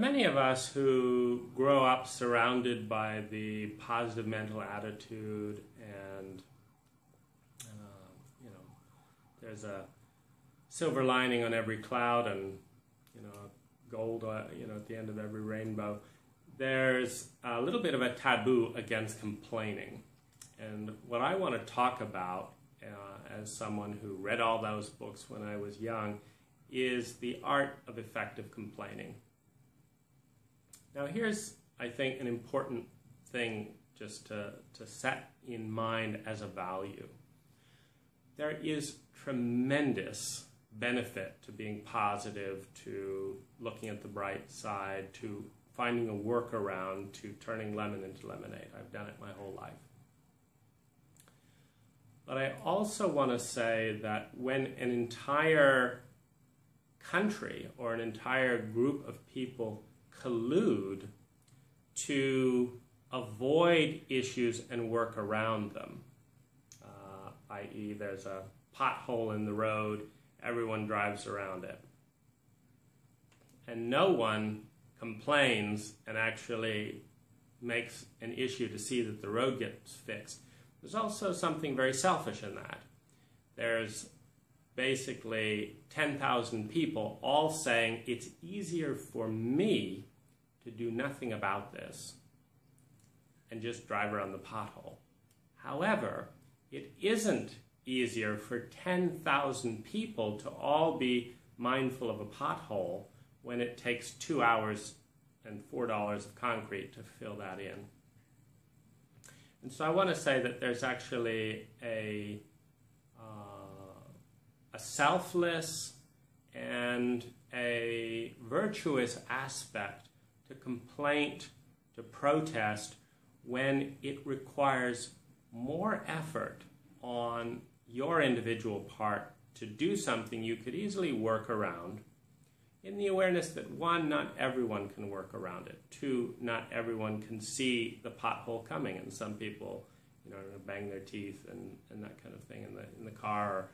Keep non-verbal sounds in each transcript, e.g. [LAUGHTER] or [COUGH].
many of us who grow up surrounded by the positive mental attitude and, uh, you know, there's a silver lining on every cloud and, you know, gold, uh, you know, at the end of every rainbow, there's a little bit of a taboo against complaining. And what I want to talk about uh, as someone who read all those books when I was young is the art of effective complaining. Now, here's, I think, an important thing just to, to set in mind as a value. There is tremendous benefit to being positive, to looking at the bright side, to finding a workaround, to turning lemon into lemonade. I've done it my whole life. But I also want to say that when an entire country or an entire group of people collude to avoid issues and work around them, uh, i.e., there's a pothole in the road, everyone drives around it. And no one complains and actually makes an issue to see that the road gets fixed. There's also something very selfish in that. There's basically 10,000 people all saying it's easier for me to do nothing about this and just drive around the pothole. However, it isn't easier for 10,000 people to all be mindful of a pothole when it takes two hours and $4 of concrete to fill that in. And so I want to say that there's actually a, uh, a selfless and a virtuous aspect to complaint, to protest, when it requires more effort on your individual part to do something you could easily work around in the awareness that one, not everyone can work around it. Two, not everyone can see the pothole coming, and some people, you know, bang their teeth and, and that kind of thing in the in the car, or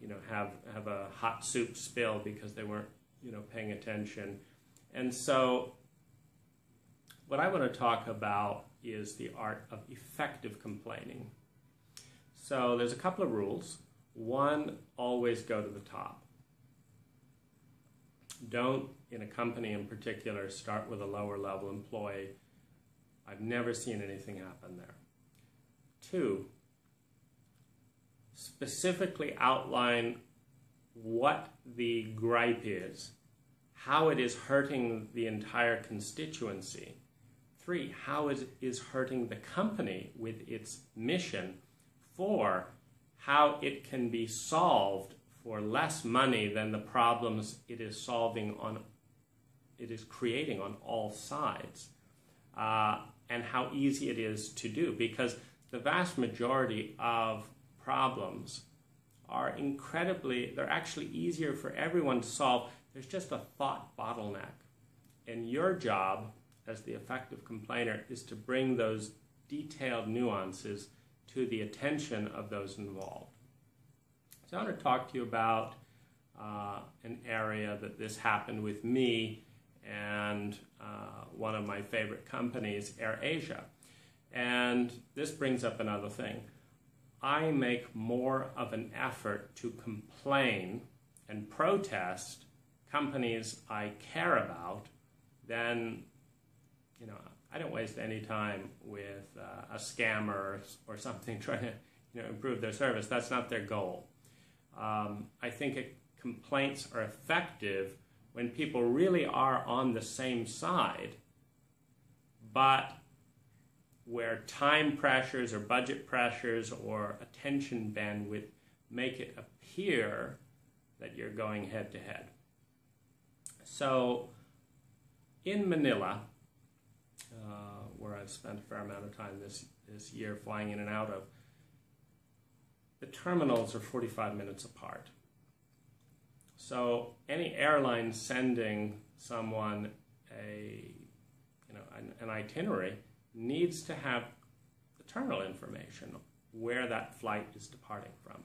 you know, have have a hot soup spill because they weren't, you know, paying attention. And so, what I want to talk about is the art of effective complaining. So there's a couple of rules. One, always go to the top don't, in a company in particular, start with a lower level employee. I've never seen anything happen there. Two, specifically outline what the gripe is, how it is hurting the entire constituency. Three, how it is hurting the company with its mission. Four, how it can be solved for less money than the problems it is solving on, it is creating on all sides, uh, and how easy it is to do because the vast majority of problems are incredibly, they're actually easier for everyone to solve. There's just a thought bottleneck. And your job as the effective complainer is to bring those detailed nuances to the attention of those involved. So I want to talk to you about uh, an area that this happened with me and uh, one of my favorite companies, AirAsia. And this brings up another thing. I make more of an effort to complain and protest companies I care about than, I don't waste any time with uh, a scammer or, something [LAUGHS] trying to you know, improve their service. That's not their goal. Um, I think it, complaints are effective when people really are on the same side, but where time pressures or budget pressures or attention bandwidth make it appear that you're going head to head. So in Manila, uh, where I've spent a fair amount of time this, this year flying in and out of, the terminals are 45 minutes apart. So any airline sending someone a, you know, an, an itinerary needs to have the terminal information, where that flight is departing from.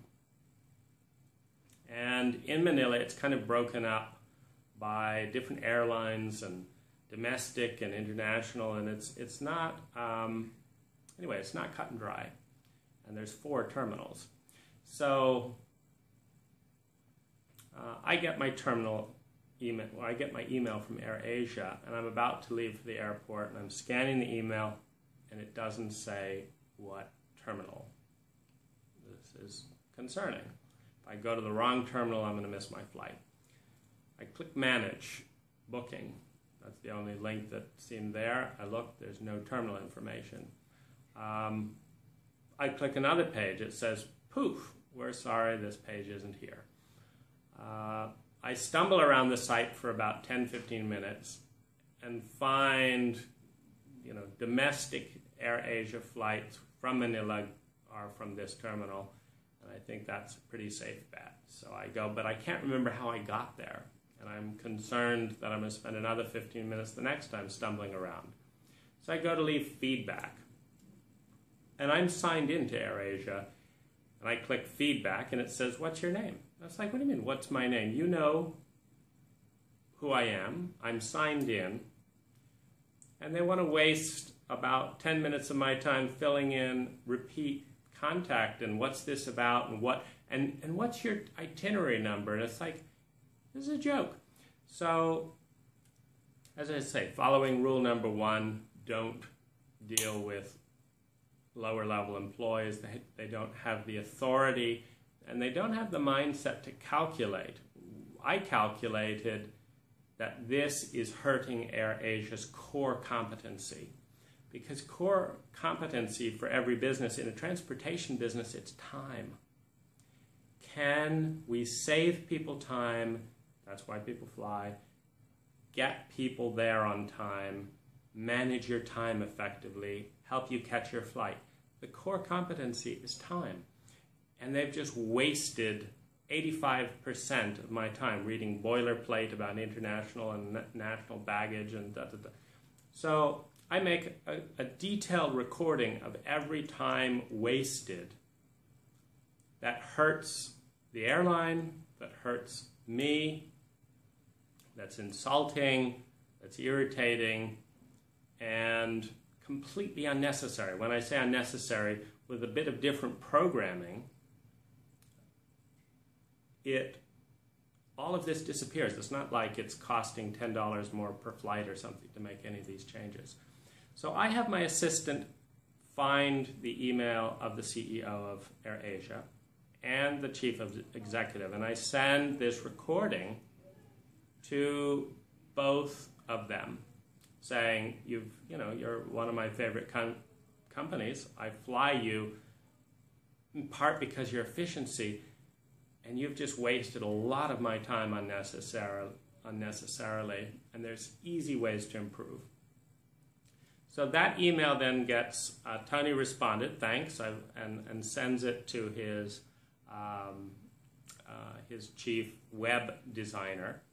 And in Manila, it's kind of broken up by different airlines and domestic and international, and it's it's not um, anyway. It's not cut and dry, and there's four terminals. So uh, I get my terminal email. Well, I get my email from AirAsia, and I'm about to leave for the airport, and I'm scanning the email, and it doesn't say what terminal. This is concerning. If I go to the wrong terminal, I'm going to miss my flight. I click Manage Booking. That's the only link that seemed there. I look, there's no terminal information. Um, I click another page. It says, poof, we're sorry, this page isn't here. Uh, I stumble around the site for about 10 15 minutes and find you know, domestic Air Asia flights from Manila are from this terminal, and I think that's a pretty safe bet. So I go, but I can't remember how I got there, and I'm concerned that I'm going to spend another 15 minutes the next time stumbling around. So I go to leave feedback, and I'm signed into AirAsia, and I click feedback, and it says, "What's your name?" I was like, "What do you mean? What's my name? You know who I am. I'm signed in." And they want to waste about 10 minutes of my time filling in repeat contact and what's this about and what and, and what's your itinerary number and it's like this is a joke so as i say following rule number one don't deal with lower level employees they, they don't have the authority and they don't have the mindset to calculate i calculated that this is hurting air asia's core competency because core competency for every business, in a transportation business, it's time. Can we save people time? That's why people fly. Get people there on time. Manage your time effectively. Help you catch your flight. The core competency is time. And they've just wasted 85% of my time reading boilerplate about international and national baggage and da da da. So I make a, a detailed recording of every time wasted that hurts the airline, that hurts me, that's insulting, that's irritating, and completely unnecessary. When I say unnecessary, with a bit of different programming, it all of this disappears. It's not like it's costing $10 more per flight or something to make any of these changes. So I have my assistant find the email of the CEO of AirAsia and the chief of executive, and I send this recording to both of them, saying, "You've, you know, you're one of my favorite com- companies. I fly you in part because your efficiency, and you've just wasted a lot of my time unnecessarily. Unnecessarily, and there's easy ways to improve." So that email then gets, uh, Tony responded, thanks, I, and, and sends it to his, um, uh, his chief web designer,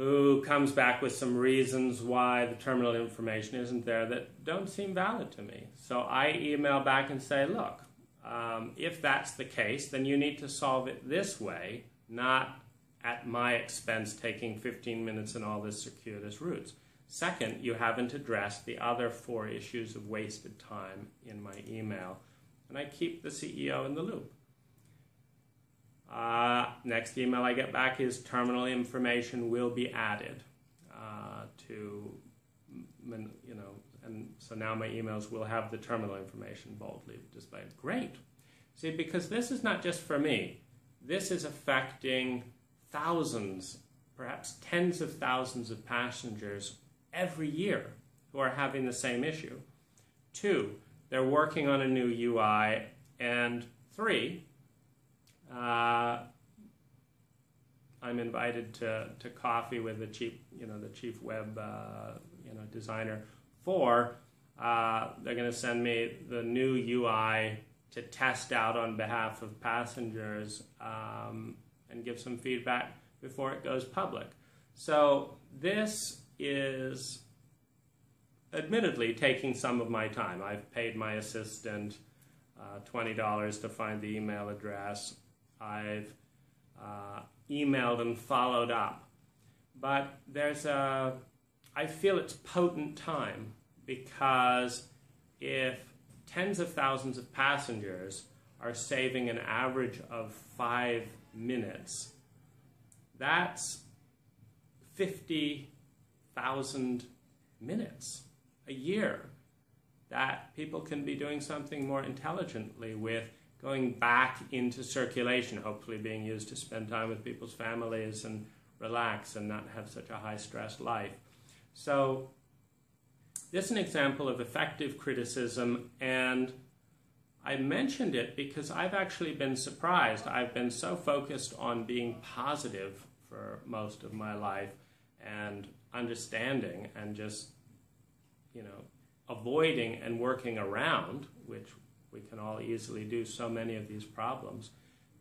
who comes back with some reasons why the terminal information isn't there that don't seem valid to me. So I email back and say, look, um, if that's the case, then you need to solve it this way, not at my expense taking 15 minutes and all this circuitous routes. Second, you haven't addressed the other four issues of wasted time in my email, and I keep the CEO in the loop. Uh, next email I get back is terminal information will be added uh, to, you know, and so now my emails will have the terminal information boldly displayed. Great. See, because this is not just for me, this is affecting thousands, perhaps tens of thousands of passengers every year who are having the same issue. Two, they're working on a new UI. And three, uh, I'm invited to, to coffee with the chief, you know, the chief web, uh, you know, designer. For uh, they're going to send me the new UI to test out on behalf of passengers um, and give some feedback before it goes public. So this is admittedly taking some of my time. I've paid my assistant uh, $20 to find the email address. I've uh, emailed and followed up. But there's a, I feel it's potent time because if tens of thousands of passengers are saving an average of five minutes, that's 50,000 minutes a year that people can be doing something more intelligently with going back into circulation, hopefully being used to spend time with people's families and relax and not have such a high stress life. So, this is an example of effective criticism, and I mentioned it because I've actually been surprised. I've been so focused on being positive for most of my life and understanding and just, you know, avoiding and working around, which we can all easily do so many of these problems,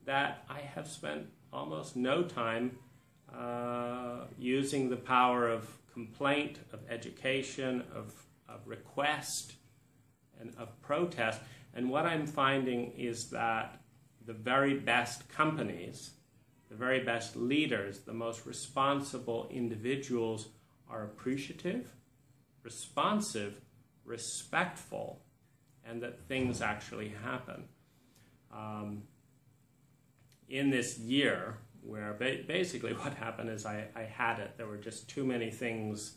that I have spent almost no time uh, using the power of complaint, of education, of, of request, and of protest. And what I'm finding is that the very best companies, the very best leaders, the most responsible individuals are appreciative, responsive, respectful, and that things actually happen. Um, in this year, where ba- basically [LAUGHS] what happened is I, I had it, there were just too many things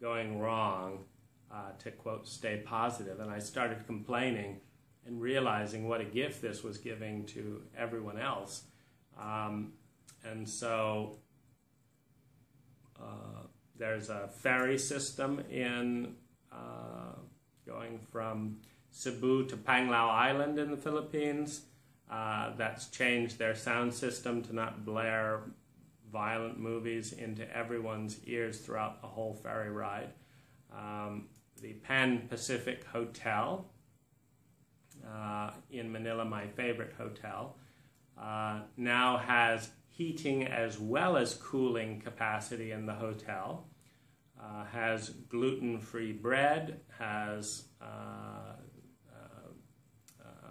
going wrong uh, to quote, stay positive, and I started complaining and realizing what a gift this was giving to everyone else. Um, and so uh, there's a ferry system in uh, going from Cebu to Panglao Island in the Philippines. Uh, that's changed their sound system to not blare violent movies into everyone's ears throughout the whole ferry ride. Um, the Pan Pacific Hotel uh, in Manila, my favorite hotel, uh, now has heating as well as cooling capacity in the hotel uh, has gluten free bread, has uh, uh,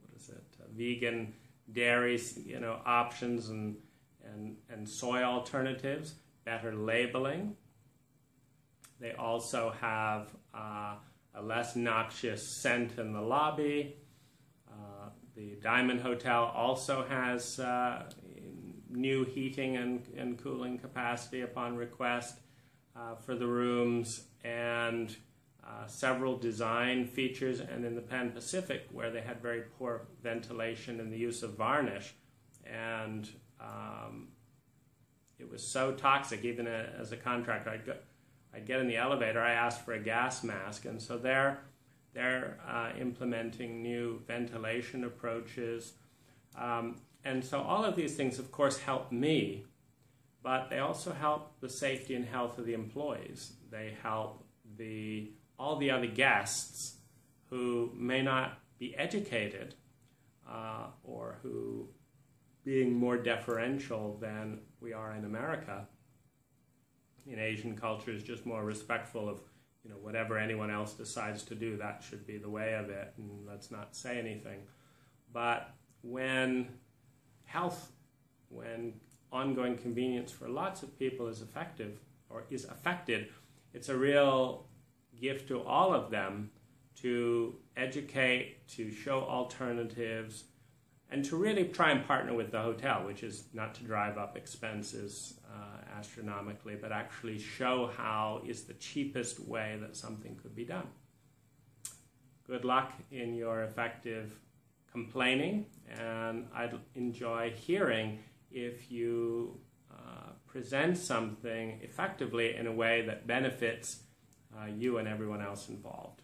what is it, vegan dairy you know, options and, and, and soy alternatives, better labeling. They also have uh, a less noxious scent in the lobby. Uh, the Diamond Hotel also has new heating and, and cooling capacity upon request uh, for the rooms and uh, several design features, and in the Pan Pacific, where they had very poor ventilation and the use of varnish. And um, it was so toxic, even as a contractor. I'd, go, I'd get in the elevator, I asked for a gas mask, and so they're, they're uh, implementing new ventilation approaches. Um, and so all of these things, of course, help me but they also help the safety and health of the employees. They help the all the other guests who may not be educated uh, or who, being more deferential than we are in America, in Asian culture is just more respectful of you know whatever anyone else decides to do that should be the way of it and let's not say anything. But when health when ongoing convenience for lots of people is effective or is affected, it's a real gift to all of them to educate, to show alternatives, and to really try and partner with the hotel, which is not to drive up expenses uh, astronomically, but actually show how is the cheapest way that something could be done. Good luck in your effective complaining, and I'd enjoy hearing if you uh, present something effectively in a way that benefits uh, you and everyone else involved.